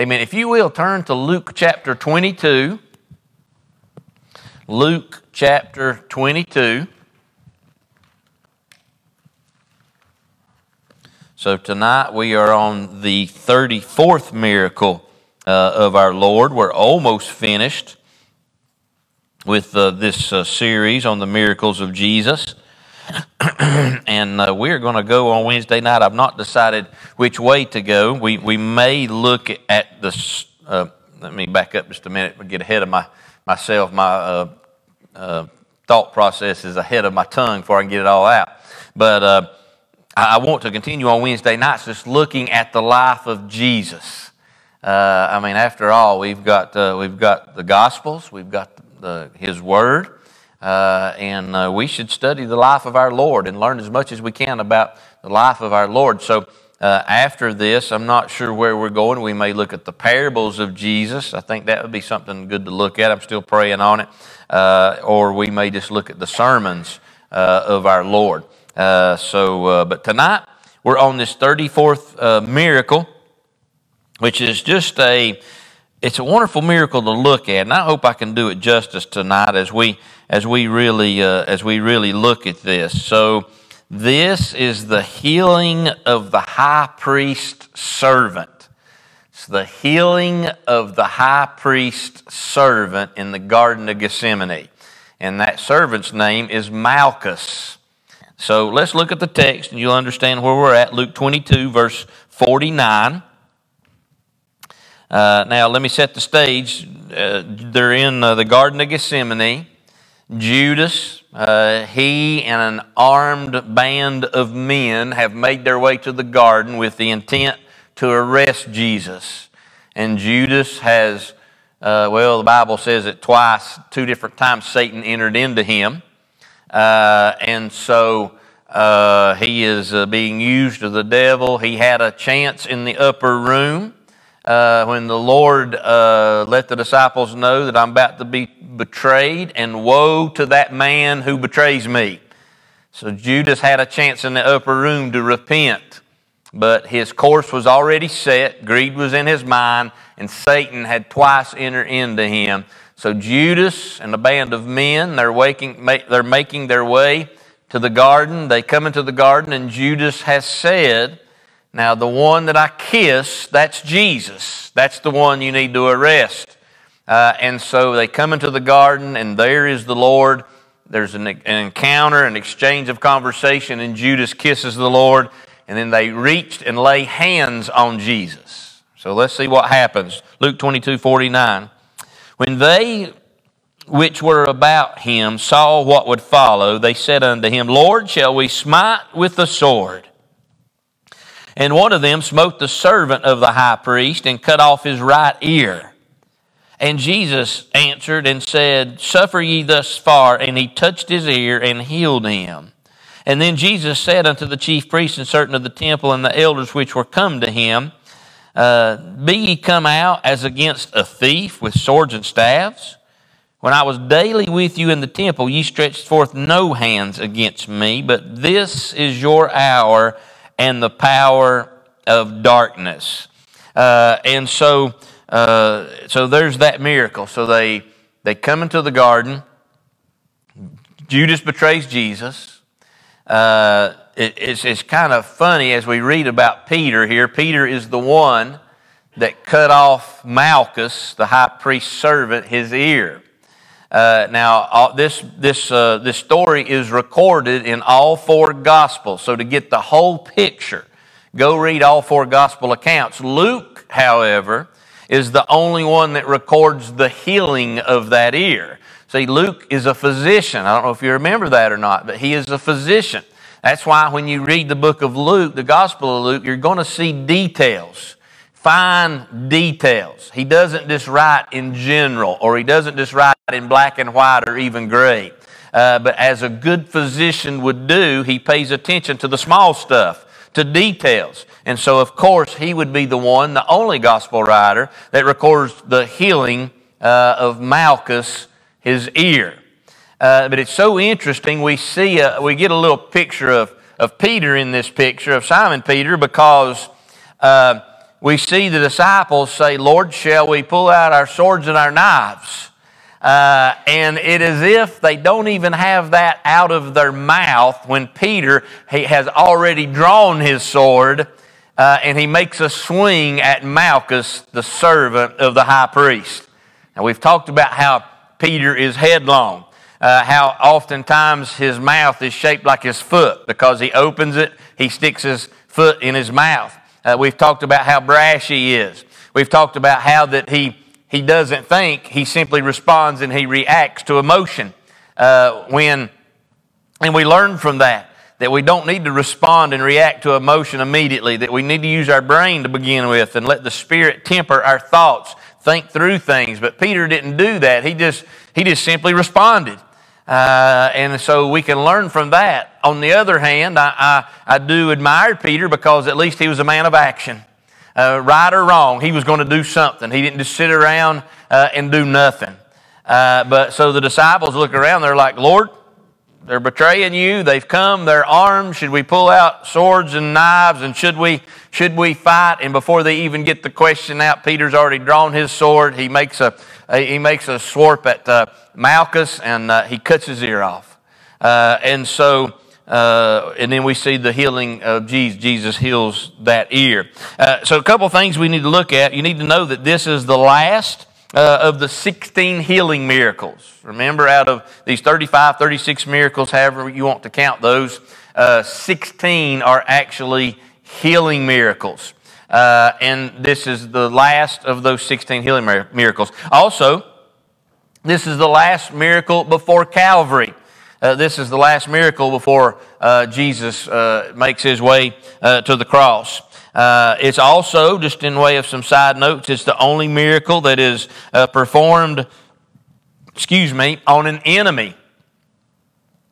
Amen. If you will, turn to Luke chapter 22. Luke chapter 22. So tonight we are on the 34th miracle uh, of our Lord. We're almost finished with uh, this uh, series on the miracles of Jesus. and uh, we're going to go on Wednesday night. I've not decided which way to go. We, we may look at the. Uh, let me back up just a minute and get ahead of my, myself. My uh, uh, thought process is ahead of my tongue before I can get it all out. But uh, I want to continue on Wednesday nights just looking at the life of Jesus. Uh, I mean, after all, we've got, we've got the Gospels, we've got the, His Word. Uh, and uh, we should study the life of our Lord and learn as much as we can about the life of our Lord. So, uh, after this, I'm not sure where we're going. We may look at the parables of Jesus. I think that would be something good to look at. I'm still praying on it. Uh, or we may just look at the sermons uh, of our Lord. Uh, so, but tonight, we're on this 34th miracle, which is just a it's a wonderful miracle to look at, and I hope I can do it justice tonight as we as we really uh, as we really look at this. So, this is the healing of the high priest servant. It's the healing of the high priest servant in the Garden of Gethsemane, and that servant's name is Malchus. So let's look at the text, and you'll understand where we're at. Luke 22, verse 49. Uh, now, let me set the stage. Uh, they're in uh, the Garden of Gethsemane. Judas, uh, he and an armed band of men have made their way to the garden with the intent to arrest Jesus. And Judas has, uh, well, the Bible says it twice, two different times Satan entered into him. Uh, and so he is being used of the devil. He had a chance in the upper room uh, when the Lord uh, let the disciples know that I'm about to be betrayed, and woe to that man who betrays me. So Judas had a chance in the upper room to repent, but his course was already set, greed was in his mind, and Satan had twice entered into him. So Judas and a band of men, they're, waking, they're making their way to the garden. They come into the garden, and Judas has said, now, the one that I kiss, that's Jesus. That's the one you need to arrest. Uh, and so they come into the garden, and there is the Lord. There's an, an encounter, an exchange of conversation, and Judas kisses the Lord. And then they reached and lay hands on Jesus. So let's see what happens. Luke 22 49. When they which were about him saw what would follow, they said unto him, Lord, shall we smite with the sword? And one of them smote the servant of the high priest and cut off his right ear. And Jesus answered and said, Suffer ye thus far. And he touched his ear and healed him. And then Jesus said unto the chief priests and certain of the temple and the elders which were come to him, uh, Be ye come out as against a thief with swords and staves? When I was daily with you in the temple, ye stretched forth no hands against me, but this is your hour and the power of darkness. Uh, and so, uh, so there's that miracle. So they, they come into the garden. Judas betrays Jesus. Uh, it, it's, it's kind of funny as we read about Peter here. Peter is the one that cut off Malchus, the high priest's servant, his ear. Uh, now, uh, this, this, uh, this story is recorded in all four Gospels. So, to get the whole picture, go read all four Gospel accounts. Luke, however, is the only one that records the healing of that ear. See, Luke is a physician. I don't know if you remember that or not, but he is a physician. That's why when you read the book of Luke, the Gospel of Luke, you're going to see details fine details. He doesn't just write in general, or he doesn't just write in black and white or even gray. Uh, but as a good physician would do, he pays attention to the small stuff, to details. And so, of course, he would be the one, the only gospel writer, that records the healing uh, of Malchus, his ear. Uh, but it's so interesting. We see, a, we get a little picture of, of Peter in this picture, of Simon Peter, because uh, we see the disciples say, Lord, shall we pull out our swords and our knives? Uh, and it is if they don't even have that out of their mouth when Peter he has already drawn his sword uh, and he makes a swing at Malchus, the servant of the high priest. Now, we've talked about how Peter is headlong, uh, how oftentimes his mouth is shaped like his foot because he opens it, he sticks his foot in his mouth. Uh, we've talked about how brash he is. We've talked about how that he he doesn't think, he simply responds and he reacts to emotion. Uh, when, and we learn from that that we don't need to respond and react to emotion immediately, that we need to use our brain to begin with and let the Spirit temper our thoughts, think through things. But Peter didn't do that. He just, he just simply responded. Uh, and so we can learn from that. On the other hand, I, I, I do admire Peter because at least he was a man of action uh, right or wrong, he was going to do something. He didn't just sit around uh, and do nothing. Uh, but so the disciples look around, they're like, Lord, they're betraying you. They've come. They're armed. Should we pull out swords and knives? And should we should we fight? And before they even get the question out, Peter's already drawn his sword. He makes a he makes a swarp at uh, Malchus and uh, he cuts his ear off. Uh, and so uh, and then we see the healing of Jesus. Jesus heals that ear. Uh, so, a couple things we need to look at. You need to know that this is the last uh, of the 16 healing miracles. Remember, out of these 35, 36 miracles, however you want to count those, uh, 16 are actually healing miracles. Uh, and this is the last of those 16 healing miracles. Also, this is the last miracle before Calvary. Uh, this is the last miracle before uh, Jesus uh, makes his way uh, to the cross. Uh, it's also, just in way of some side notes, it's the only miracle that is uh, performed, excuse me, on an enemy.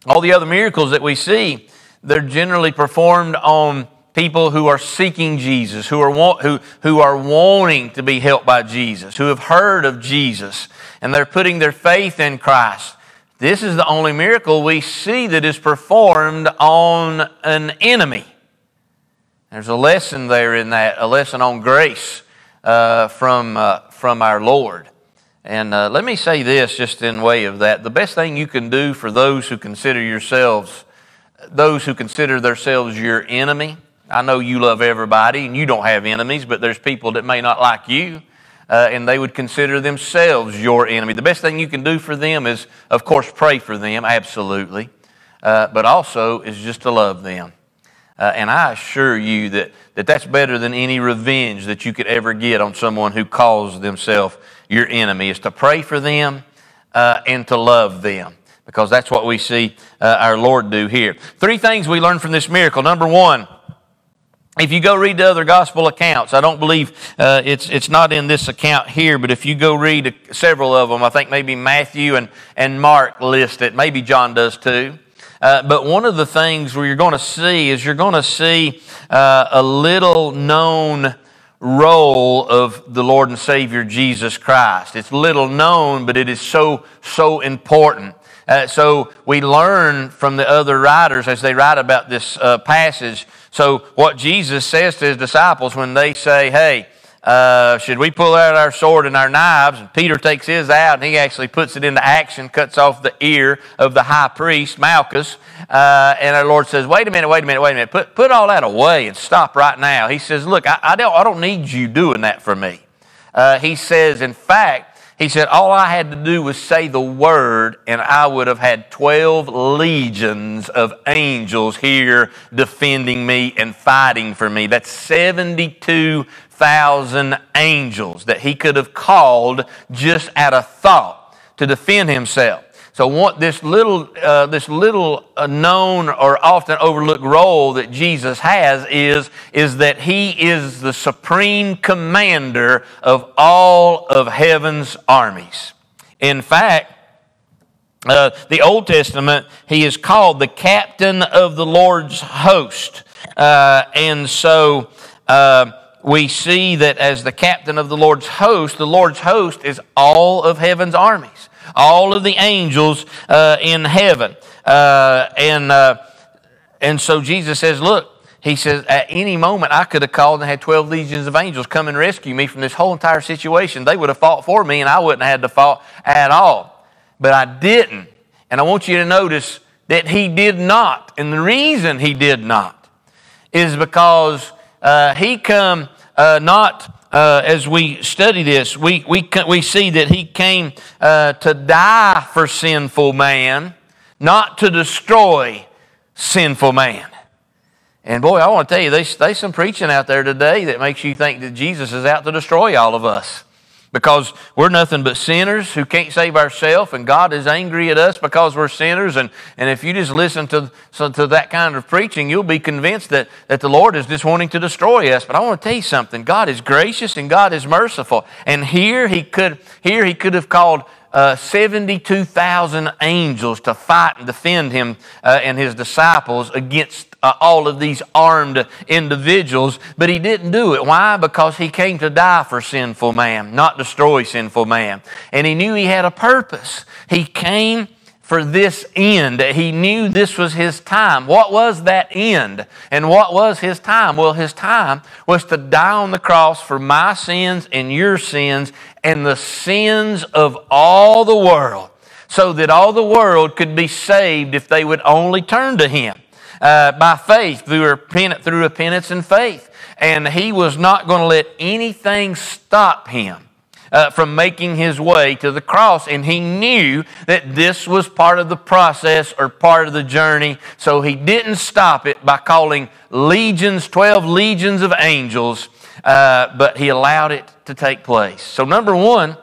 All the other miracles that we see, they're generally performed on people who are seeking Jesus, who are, who, who are wanting to be helped by Jesus, who have heard of Jesus, and they're putting their faith in Christ. This is the only miracle we see that is performed on an enemy. There's a lesson there in that, a lesson on grace uh, from, uh, from our Lord. And uh, let me say this just in way of that. The best thing you can do for those who consider yourselves, those who consider themselves your enemy, I know you love everybody and you don't have enemies, but there's people that may not like you uh, and they would consider themselves your enemy. The best thing you can do for them is, of course, pray for them, absolutely, uh, but also is just to love them. Uh, and I assure you that, that that's better than any revenge that you could ever get on someone who calls themselves your enemy, is to pray for them uh, and to love them because that's what we see uh, our Lord do here. Three things we learn from this miracle. Number one, if you go read the other gospel accounts, I don't believe uh, it's, it's not in this account here, but if you go read several of them, I think maybe Matthew and, and Mark list it, maybe John does too. Uh, but one of the things where you're going to see is you're going to see uh, a little known role of the Lord and Savior Jesus Christ. It's little known, but it is so, so important. Uh, so we learn from the other writers as they write about this uh, passage so, what Jesus says to his disciples when they say, Hey, uh, should we pull out our sword and our knives? And Peter takes his out and he actually puts it into action, cuts off the ear of the high priest, Malchus. Uh, and our Lord says, Wait a minute, wait a minute, wait a minute. Put, put all that away and stop right now. He says, Look, I, I don't, I don't need you doing that for me. Uh, he says, In fact, he said, All I had to do was say the word, and I would have had 12 legions of angels here defending me and fighting for me. That's 72,000 angels that he could have called just at a thought to defend himself. So what this little, uh, this little known or often overlooked role that Jesus has is, is that he is the supreme commander of all of heaven's armies. In fact, uh, the Old Testament, he is called the captain of the Lord's host. Uh, and so uh, we see that as the captain of the Lord's host, the Lord's host is all of heaven's armies all of the angels uh, in heaven. Uh, and, uh, and so Jesus says, Look, he says, at any moment I could have called and had 12 legions of angels come and rescue me from this whole entire situation. They would have fought for me and I wouldn't have had to fight at all. But I didn't. And I want you to notice that he did not. And the reason he did not is because uh, he come uh, not uh, as we study this, we, we, we see that he came uh, to die for sinful man, not to destroy sinful man. And boy, I want to tell you, there's, there's some preaching out there today that makes you think that Jesus is out to destroy all of us because we're nothing but sinners who can't save ourselves, and God is angry at us because we're sinners. And, and if you just listen to, so, to that kind of preaching, you'll be convinced that, that the Lord is just wanting to destroy us. But I want to tell you something God is gracious and God is merciful. And here he could, here he could have called uh, 72,000 angels to fight and defend him uh, and his disciples against uh, all of these armed individuals, but he didn't do it. Why? Because he came to die for sinful man, not destroy sinful man. And he knew he had a purpose. He came for this end. He knew this was his time. What was that end? And what was his time? Well, his time was to die on the cross for my sins and your sins and the sins of all the world so that all the world could be saved if they would only turn to him uh, by faith through, through repentance and faith. And he was not going to let anything stop him uh, from making his way to the cross. And he knew that this was part of the process or part of the journey. So he didn't stop it by calling legions, 12 legions of angels, uh, but he allowed it to take place. So, number one,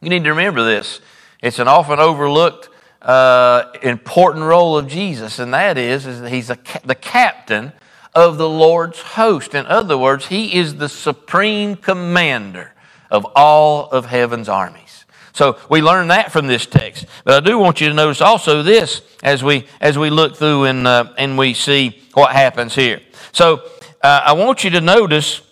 you need to remember this. It's an often overlooked uh, important role of Jesus, and that is, is that he's a, the captain of the Lord's host. In other words, he is the supreme commander of all of heaven's armies. So we learn that from this text. But I do want you to notice also this as we as we look through and uh, and we see what happens here. So uh, I want you to notice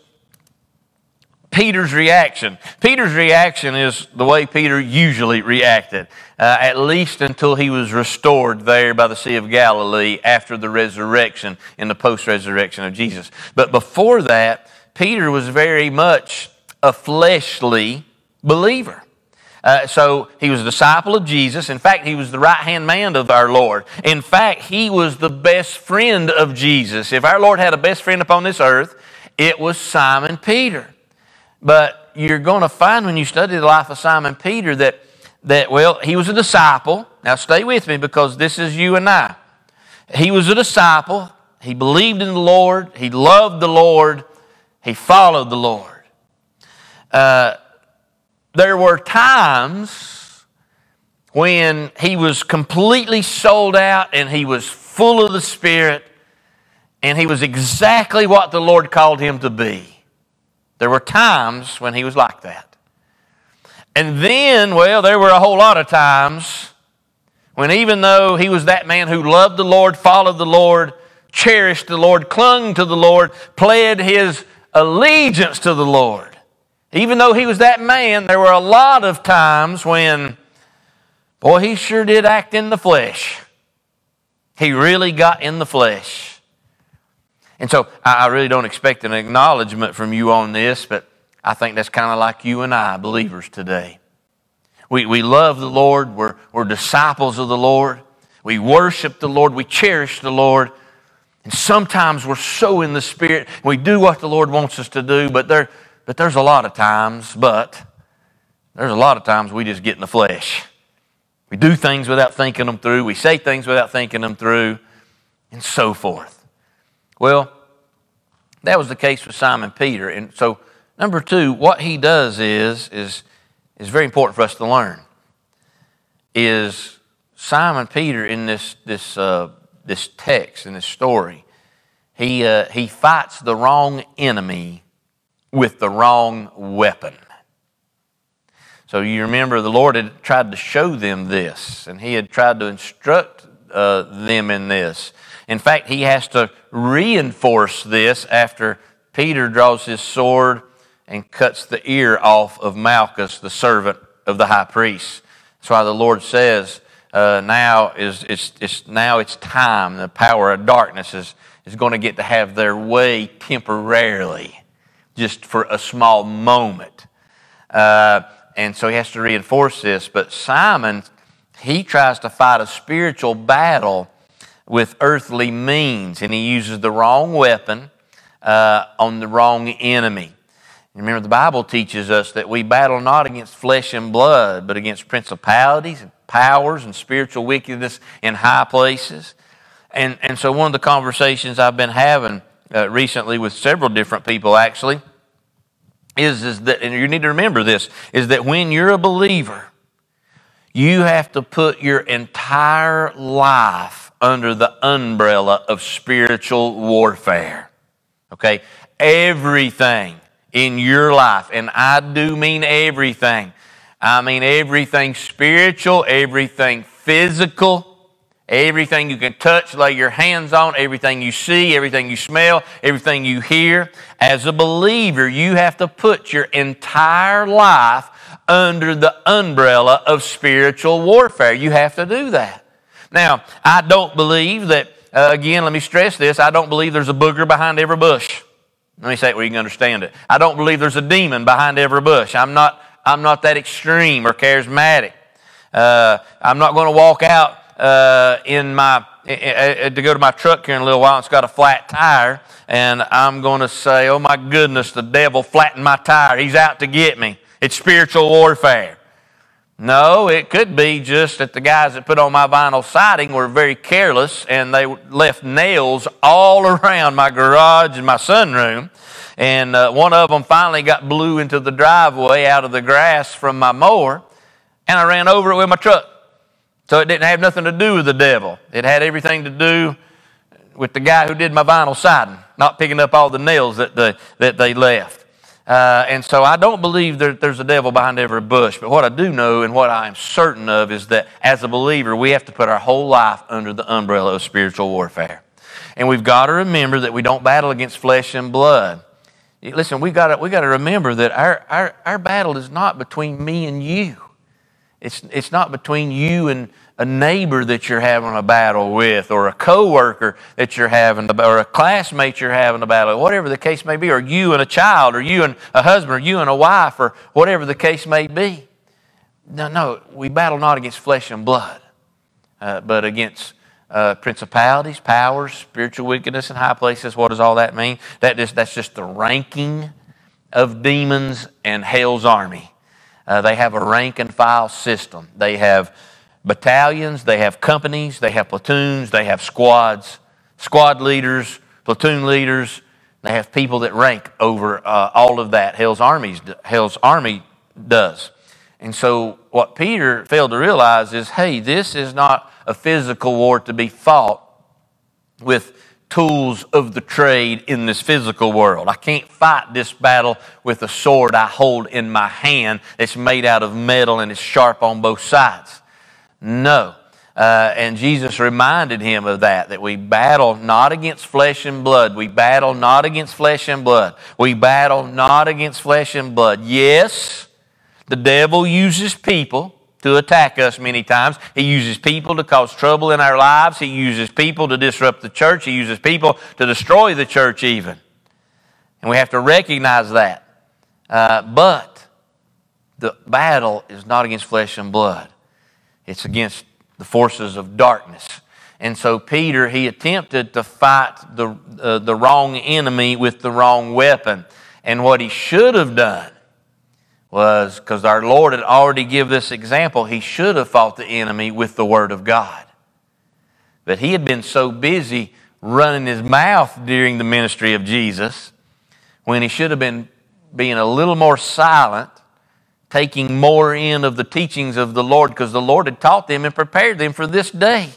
Peter's reaction. Peter's reaction is the way Peter usually reacted, uh, at least until he was restored there by the Sea of Galilee after the resurrection in the post resurrection of Jesus. But before that, Peter was very much a fleshly believer. Uh, so he was a disciple of Jesus. In fact, he was the right hand man of our Lord. In fact, he was the best friend of Jesus. If our Lord had a best friend upon this earth, it was Simon Peter. But you're going to find when you study the life of Simon Peter that, that, well, he was a disciple. Now stay with me because this is you and I. He was a disciple. He believed in the Lord. He loved the Lord. He followed the Lord. Uh, there were times when he was completely sold out and he was full of the Spirit and he was exactly what the Lord called him to be. There were times when he was like that. And then, well, there were a whole lot of times when even though he was that man who loved the Lord, followed the Lord, cherished the Lord, clung to the Lord, pled his allegiance to the Lord, even though he was that man, there were a lot of times when, boy, he sure did act in the flesh. He really got in the flesh. And so I really don't expect an acknowledgement from you on this, but I think that's kind of like you and I, believers today. We, we love the Lord, we're, we're disciples of the Lord, we worship the Lord, we cherish the Lord. And sometimes we're so in the Spirit, we do what the Lord wants us to do, but there, but there's a lot of times, but there's a lot of times we just get in the flesh. We do things without thinking them through. We say things without thinking them through, and so forth. Well, that was the case with Simon Peter. And so, number two, what he does is, is, is very important for us to learn. Is Simon Peter in this, this, uh, this text, in this story, he, uh, he fights the wrong enemy with the wrong weapon. So you remember the Lord had tried to show them this, and He had tried to instruct uh, them in this. In fact, He has to reinforce this after Peter draws his sword and cuts the ear off of Malchus, the servant of the high priest. That's why the Lord says, uh, now is it's, it's now it's time. The power of darkness is, is going to get to have their way temporarily, just for a small moment. Uh, and so he has to reinforce this. But Simon, he tries to fight a spiritual battle with earthly means, and he uses the wrong weapon uh, on the wrong enemy. Remember, the Bible teaches us that we battle not against flesh and blood, but against principalities and powers and spiritual wickedness in high places. And, and so, one of the conversations I've been having uh, recently with several different people actually is, is that, and you need to remember this, is that when you're a believer, you have to put your entire life under the umbrella of spiritual warfare. Okay? Everything in your life. And I do mean everything. I mean everything spiritual, everything physical, everything you can touch, lay your hands on, everything you see, everything you smell, everything you hear. As a believer, you have to put your entire life under the umbrella of spiritual warfare. You have to do that. Now, I don't believe that, uh, again, let me stress this I don't believe there's a booger behind every bush. Let me say it where you can understand it. I don't believe there's a demon behind every bush. I'm not, I'm not that extreme or charismatic. Uh, I'm not going to walk out uh, in my to go to my truck here in a little while. It's got a flat tire, and I'm going to say, "Oh my goodness, the devil flattened my tire. He's out to get me." It's spiritual warfare. No, it could be just that the guys that put on my vinyl siding were very careless and they left nails all around my garage and my sunroom. And uh, one of them finally got blew into the driveway out of the grass from my mower, and I ran over it with my truck. So it didn't have nothing to do with the devil. It had everything to do with the guy who did my vinyl siding, not picking up all the nails that they, that they left. Uh, and so I don't believe that there's a devil behind every bush. But what I do know and what I am certain of is that as a believer, we have to put our whole life under the umbrella of spiritual warfare. And we've got to remember that we don't battle against flesh and blood. Listen, we've got to, we've got to remember that our, our, our battle is not between me and you. It's, it's not between you and, a neighbor that you're having a battle with, or a coworker that you're having, or a classmate you're having a battle, whatever the case may be, or you and a child, or you and a husband, or you and a wife, or whatever the case may be. No, no, we battle not against flesh and blood, uh, but against uh, principalities, powers, spiritual wickedness in high places. What does all that mean? That just, that's just the ranking of demons and hell's army. Uh, they have a rank and file system. They have battalions, they have companies, they have platoons, they have squads, squad leaders, platoon leaders. They have people that rank over uh, all of that. Hell's, armies, Hell's army does. And so, what Peter failed to realize is hey, this is not a physical war to be fought with tools of the trade in this physical world. I can't fight this battle with a sword I hold in my hand that's made out of metal and is sharp on both sides. No. Uh, and Jesus reminded him of that, that we battle not against flesh and blood. We battle not against flesh and blood. We battle not against flesh and blood. Yes, the devil uses people to attack us many times. He uses people to cause trouble in our lives. He uses people to disrupt the church. He uses people to destroy the church, even. And we have to recognize that. Uh, but the battle is not against flesh and blood. It's against the forces of darkness. And so Peter, he attempted to fight the, uh, the wrong enemy with the wrong weapon. And what he should have done was, because our Lord had already given this example, he should have fought the enemy with the Word of God. But he had been so busy running his mouth during the ministry of Jesus when he should have been being a little more silent taking more in of the teachings of the Lord because the Lord had taught them and prepared them for this day.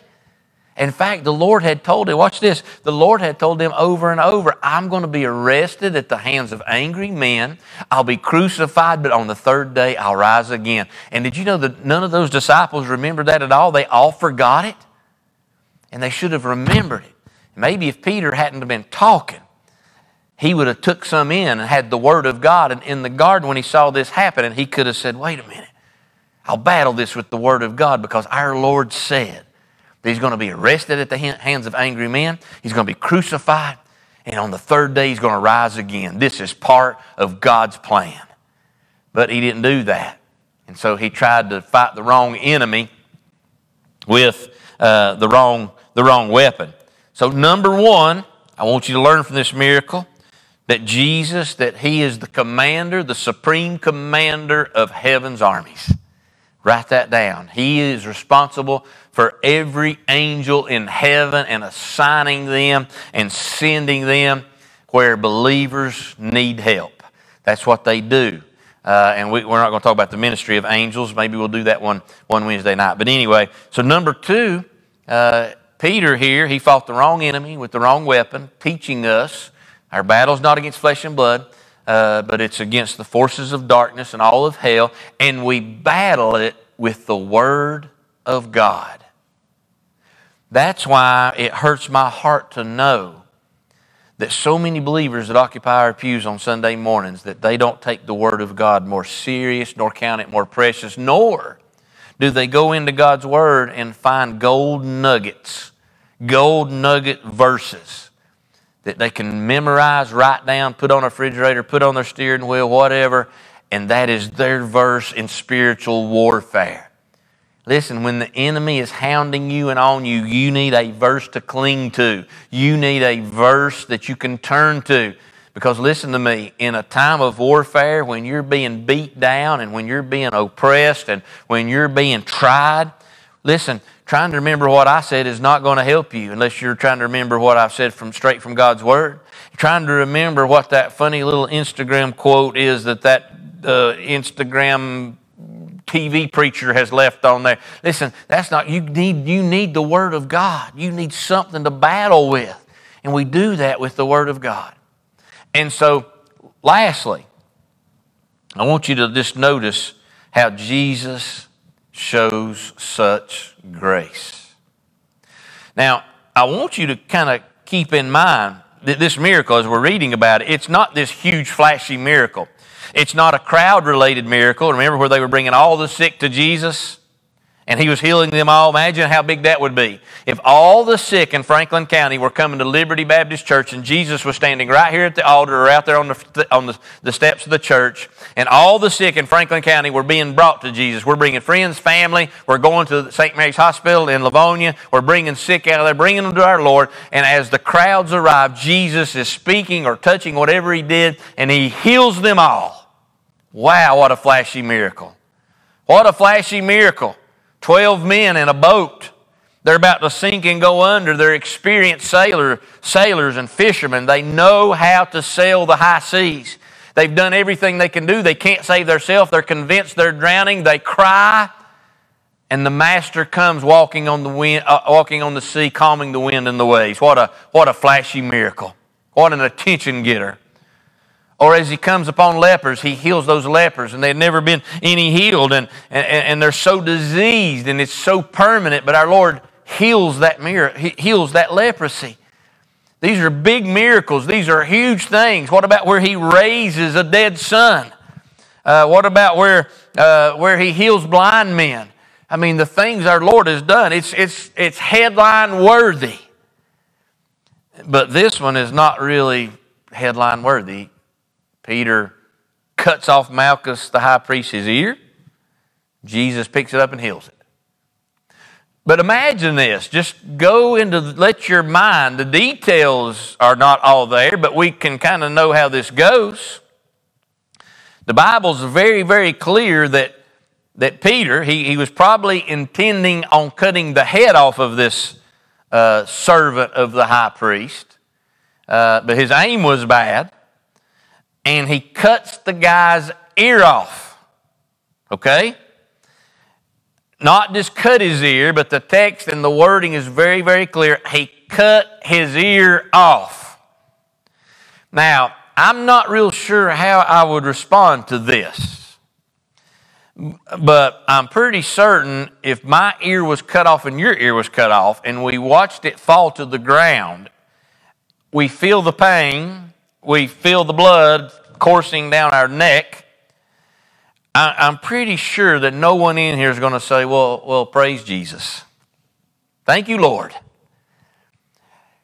In fact, the Lord had told them, watch this, the Lord had told them over and over, I'm going to be arrested at the hands of angry men. I'll be crucified, but on the third day I'll rise again. And did you know that none of those disciples remembered that at all? They all forgot it. And they should have remembered it. Maybe if Peter hadn't been talking, he would have took some in and had the word of God and in the garden when he saw this happen and he could have said, wait a minute, I'll battle this with the Word of God because our Lord said that He's going to be arrested at the hands of angry men, He's going to be crucified, and on the third day He's going to rise again. This is part of God's plan. But He didn't do that. And so He tried to fight the wrong enemy with uh, the, wrong, the wrong weapon. So, number one, I want you to learn from this miracle that Jesus, that He is the commander, the supreme commander of heaven's armies. Write that down. He is responsible for every angel in heaven and assigning them and sending them where believers need help. That's what they do. Uh, and we, are not going to talk about the ministry of angels. Maybe we'll do that one one Wednesday night. But anyway, so number two, uh, Peter here, he fought the wrong enemy with the wrong weapon, teaching us our battle's not against flesh and blood, uh, but it's against the forces of darkness and all of hell, and we battle it with the Word of God. That's why it hurts my heart to know that so many believers that occupy our pews on Sunday mornings that they don't take the Word of God more serious nor count it more precious, nor do they go into God's Word and find gold nuggets, gold nugget verses that they can memorize, write down, put on a refrigerator, put on their steering wheel, whatever, and that is their verse in spiritual warfare. Listen, when the enemy is hounding you and on you, you need a verse to cling to. You need a verse that you can turn to. Because listen to me, in a time of warfare, when you're being beat down and when you're being oppressed and when you're being tried, listen, trying to remember what I said is not going to help you unless you're trying to remember what I've said from straight from God's Word. trying to remember what that funny little Instagram quote is that that uh, Instagram TV preacher has left on there. Listen, that's not you need you need the Word of God. You need something to battle with. And we do that with the Word of God. And so, lastly, I want you to just notice how Jesus shows such grace. Now, I want you to kind of keep in mind that this miracle, as we're reading about it, it's not this huge, flashy miracle. It's not a crowd related miracle. Remember where they were bringing all the sick to Jesus? And he was healing them all. Imagine how big that would be. If all the sick in Franklin County were coming to Liberty Baptist Church and Jesus was standing right here at the altar or out there on the, on the, the steps of the church, and all the sick in Franklin County were being brought to Jesus. We're bringing friends, family, we're going to St. Mary's Hospital in Lavonia, we're bringing sick out of there, bringing them to our Lord, and as the crowds arrive, Jesus is speaking or touching whatever he did, and he heals them all. Wow, what a flashy miracle. What a flashy miracle. 12 men in a boat. They're about to sink and go under. They're experienced sailor, sailors and fishermen. They know how to sail the high seas. They've done everything they can do. They can't save themselves. They're convinced they're drowning. They cry, and the master comes walking on the wind, uh, walking on the sea, calming the wind and the waves. What a what a flashy miracle! What an attention getter! Or as he comes upon lepers, he heals those lepers, and they've never been any healed, and, and, and they're so diseased, and it's so permanent, but our Lord heals that mirror, he heals that leprosy. These are big miracles. These are huge things. What about where he raises a dead son? Uh, what about where, uh, where he heals blind men? I mean, the things our Lord has done, it's, it's, it's headline worthy. But this one is not really headline worthy. Peter cuts off Malchus, the high priest's ear. Jesus picks it up and heals it. But imagine this. Just go into, let your mind, the details are not all there, but we can kind of know how this goes. The Bible's very, very clear that, that Peter, he, he was probably intending on cutting the head off of this uh, servant of the high priest, uh, but his aim was bad and he cuts the guy's ear off. Okay? Not just cut his ear, but the text and the wording is very, very clear. He cut his ear off. Now, I'm not real sure how I would respond to this. But I'm pretty certain if my ear was cut off and your ear was cut off and we watched it fall to the ground, we feel the pain, we feel the blood coursing down our neck. I, I'm pretty sure that no one in here is going to say, well, well, praise Jesus. Thank you, Lord.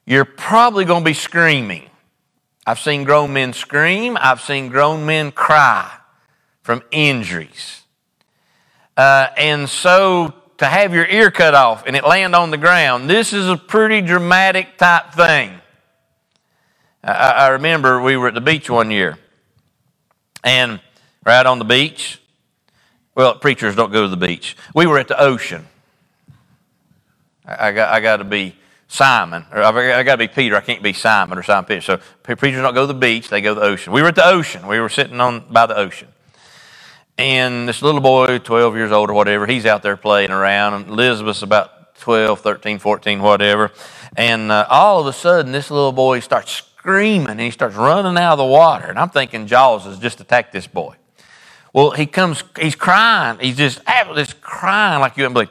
You're probably going to be screaming. I've seen grown men scream. I've seen grown men cry from injuries. Uh, and so to have your ear cut off and it land on the ground, this is a pretty dramatic type thing. I, I remember we were at the beach one year, and right on the beach, well, preachers don't go to the beach. We were at the ocean. I, I got, I got to be Simon, or I got to be Peter. I can't be Simon or Simon Peter. So preachers don't go to the beach; they go to the ocean. We were at the ocean. We were sitting on by the ocean, and this little boy, 12 years old or whatever, he's out there playing around. And Elizabeth's about 12, 13, 14, whatever. And uh, all of a sudden, this little boy starts screaming and he starts running out of the water. And I'm thinking Jaws has just attacked this boy. Well, he comes, he's crying. He's just, just crying like you wouldn't believe.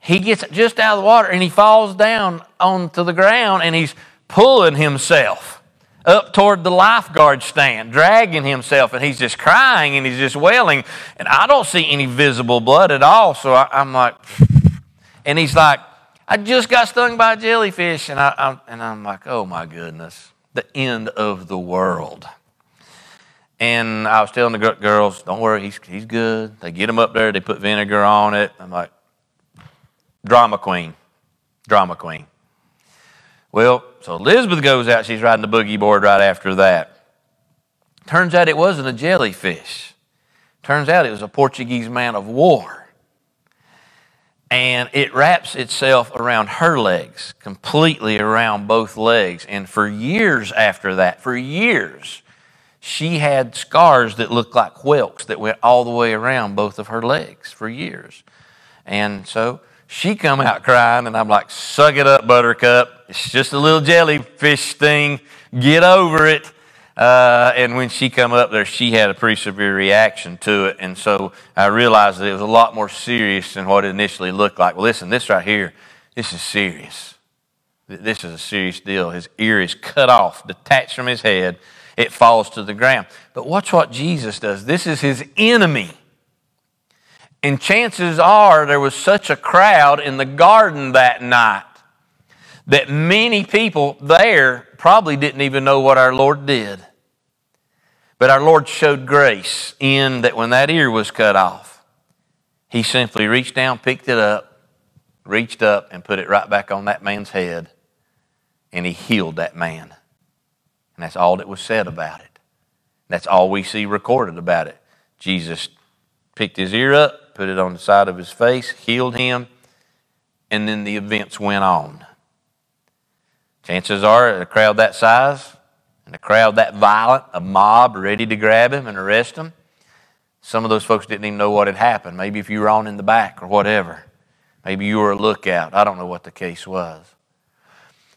He gets just out of the water and he falls down onto the ground and he's pulling himself up toward the lifeguard stand, dragging himself, and he's just crying and he's just wailing. And I don't see any visible blood at all. So I, am like, and he's like, I just got stung by a jellyfish. And, I, I'm, and I'm like, oh my goodness, the end of the world. And I was telling the girls, don't worry, he's, he's good. They get him up there, they put vinegar on it. I'm like, drama queen, drama queen. Well, so Elizabeth goes out, she's riding the boogie board right after that. Turns out it wasn't a jellyfish. Turns out it was a Portuguese man of war. And it wraps itself around her legs, completely around both legs. And for years after that, for years, she had scars that looked like whelks that went all the way around both of her legs for years. And so she come out crying, and I'm like, suck it up, Buttercup. It's just a little jellyfish thing. Get over it. Uh, and when she come up there, she had a pretty severe reaction to it. And so I realized that it was a lot more serious than what it initially looked like. Well, listen, this right here, this is serious. This is a serious deal. His ear is cut off, detached from his head. It falls to the ground. But watch what Jesus does. This is his enemy. And chances are there was such a crowd in the garden that night that many people there probably didn't even know what our Lord did. But our Lord showed grace in that when that ear was cut off, He simply reached down, picked it up, reached up, and put it right back on that man's head, and He healed that man. And that's all that was said about it. That's all we see recorded about it. Jesus picked his ear up, put it on the side of his face, healed him, and then the events went on. Chances are, a crowd that size and a crowd that violent, a mob ready to grab him and arrest him, some of those folks didn't even know what had happened. Maybe if you were on in the back or whatever. Maybe you were a lookout. I don't know what the case was.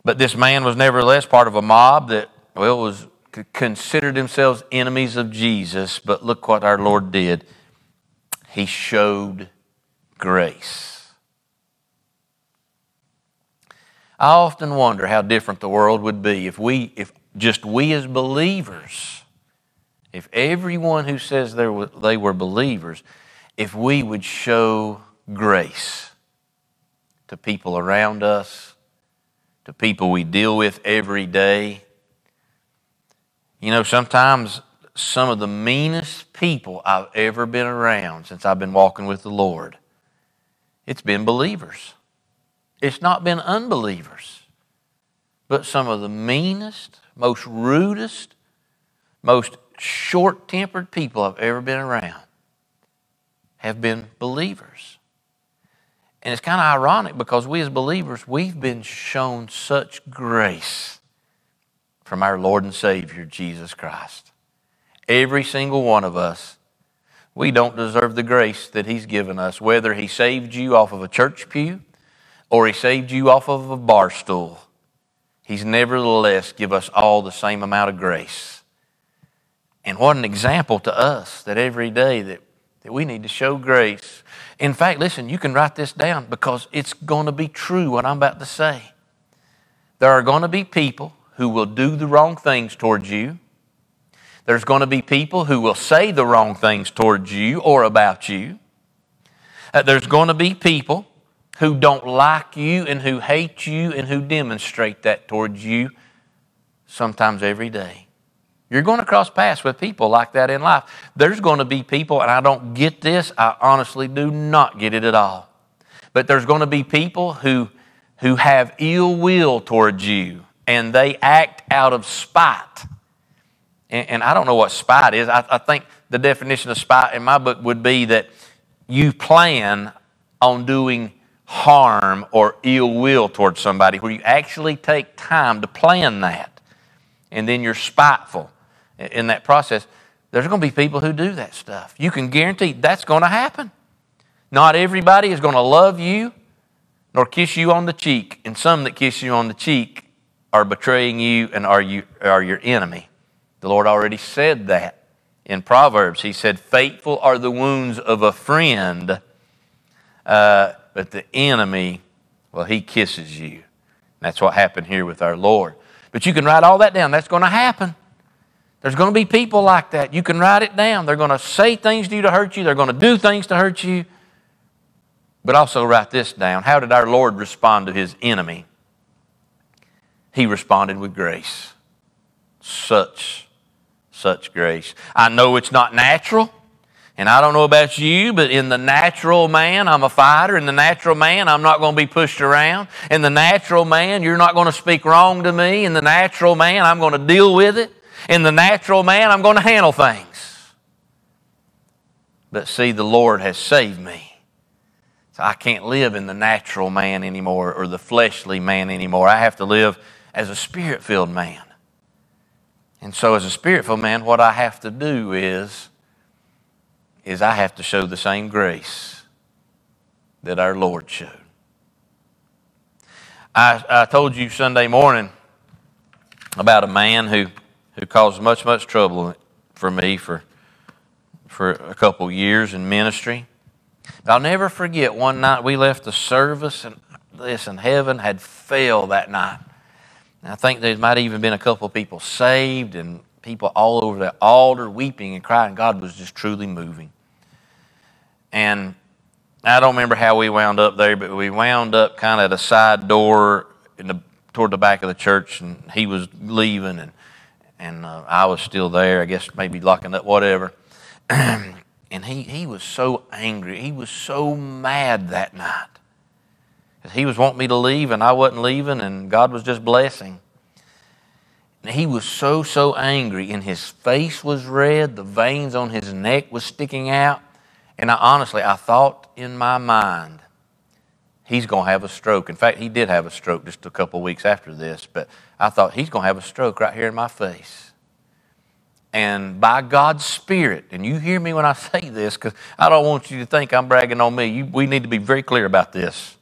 But this man was nevertheless part of a mob that, well, was considered themselves enemies of Jesus. But look what our Lord did he showed grace. I often wonder how different the world would be if we, if just we as believers, if everyone who says they were, they were believers, if we would show grace to people around us, to people we deal with every day. You know, sometimes some of the meanest people I've ever been around since I've been walking with the Lord. It's been believers. It's not been unbelievers. But some of the meanest, most rudest, most short tempered people I've ever been around have been believers. And it's kind of ironic because we as believers, we've been shown such grace from our Lord and Savior, Jesus Christ. Every single one of us, we don't deserve the grace that He's given us, whether He saved you off of a church pew or He saved you off of a bar stool. He's nevertheless give us all the same amount of grace. And what an example to us that every day that, that we need to show grace. In fact, listen, you can write this down because it's going to be true what I'm about to say. There are going to be people who will do the wrong things towards you. There's going to be people who will say the wrong things towards you or about you. Uh, there's going to be people who don't like you and who hate you and who demonstrate that towards you sometimes every day. You're going to cross paths with people like that in life. There's going to be people, and I don't get this, I honestly do not get it at all. But there's going to be people who, who have ill will towards you and they act out of spite. And, and I don't know what spite is. I, I think the definition of spite in my book would be that you plan on doing harm or ill will towards somebody, where you actually take time to plan that, and then you're spiteful in that process. There's going to be people who do that stuff. You can guarantee that's going to happen. Not everybody is going to love you nor kiss you on the cheek, and some that kiss you on the cheek are betraying you and are, you, are your enemy. The Lord already said that in Proverbs. He said, Faithful are the wounds of a friend, uh, but the enemy, well, he kisses you. That's what happened here with our Lord. But you can write all that down. That's going to happen. There's going to be people like that. You can write it down. They're going to say things to you to hurt you, they're going to do things to hurt you. But also write this down. How did our Lord respond to his enemy? He responded with grace. Such such grace. I know it's not natural, and I don't know about you, but in the natural man, I'm a fighter. In the natural man, I'm not going to be pushed around. In the natural man, you're not going to speak wrong to me. In the natural man, I'm going to deal with it. In the natural man, I'm going to handle things. But see, the Lord has saved me. So I can't live in the natural man anymore or the fleshly man anymore. I have to live as a spirit filled man. And so, as a spirit filled man, what I have to do is, is I have to show the same grace that our Lord showed. I, I told you Sunday morning about a man who, who caused much, much trouble for me for, for a couple years in ministry. I'll never forget one night we left the service, and listen, heaven had fell that night. I think there might have even been a couple people saved and people all over the altar weeping and crying. God was just truly moving. And I don't remember how we wound up there, but we wound up kind of at a side door in the, toward the back of the church, and he was leaving, and and uh, I was still there. I guess maybe locking up, whatever. and he he was so angry. He was so mad that night. He was wanting me to leave, and I wasn't leaving, and God was just blessing. And he was so, so angry, and his face was red, the veins on his neck was sticking out. And I honestly, I thought in my mind, he's going to have a stroke. In fact, he did have a stroke just a couple weeks after this, but I thought he's going to have a stroke right here in my face. And by God's Spirit, and you hear me when I say this, because I don't want you to think I'm bragging on me. You, we need to be very clear about this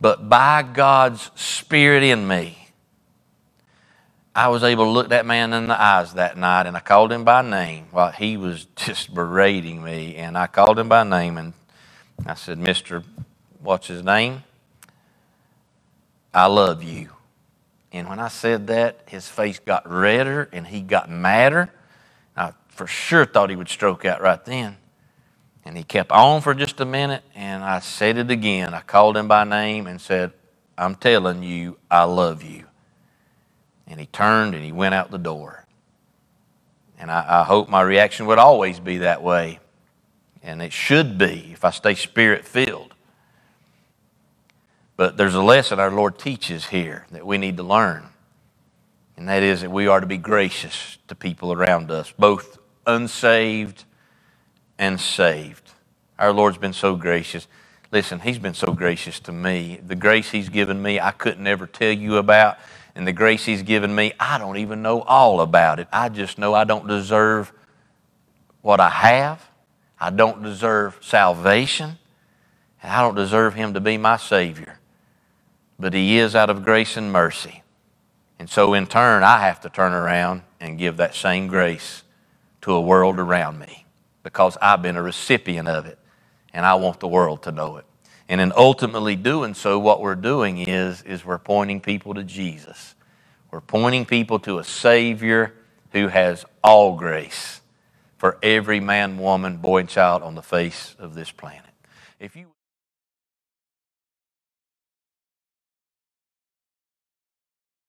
but by God's Spirit in me, I was able to look that man in the eyes that night and I called him by name while he was just berating me. And I called him by name and I said, Mr. What's his name? I love you. And when I said that, his face got redder and he got madder. I for sure thought he would stroke out right then. And he kept on for just a minute, and I said it again. I called him by name and said, I'm telling you, I love you. And he turned and he went out the door. And I, I hope my reaction would always be that way. And it should be if I stay spirit filled. But there's a lesson our Lord teaches here that we need to learn. And that is that we are to be gracious to people around us, both unsaved and saved. Our Lord's been so gracious. Listen, He's been so gracious to me. The grace He's given me, I couldn't ever tell you about. And the grace He's given me, I don't even know all about it. I just know I don't deserve what I have. I don't deserve salvation. And I don't deserve Him to be my Savior. But He is out of grace and mercy. And so, in turn, I have to turn around and give that same grace to a world around me because I've been a recipient of it and I want the world to know it. And in ultimately doing so, what we're doing is, is we're pointing people to Jesus. We're pointing people to a Savior who has all grace for every man, woman, boy, and child on the face of this planet. If you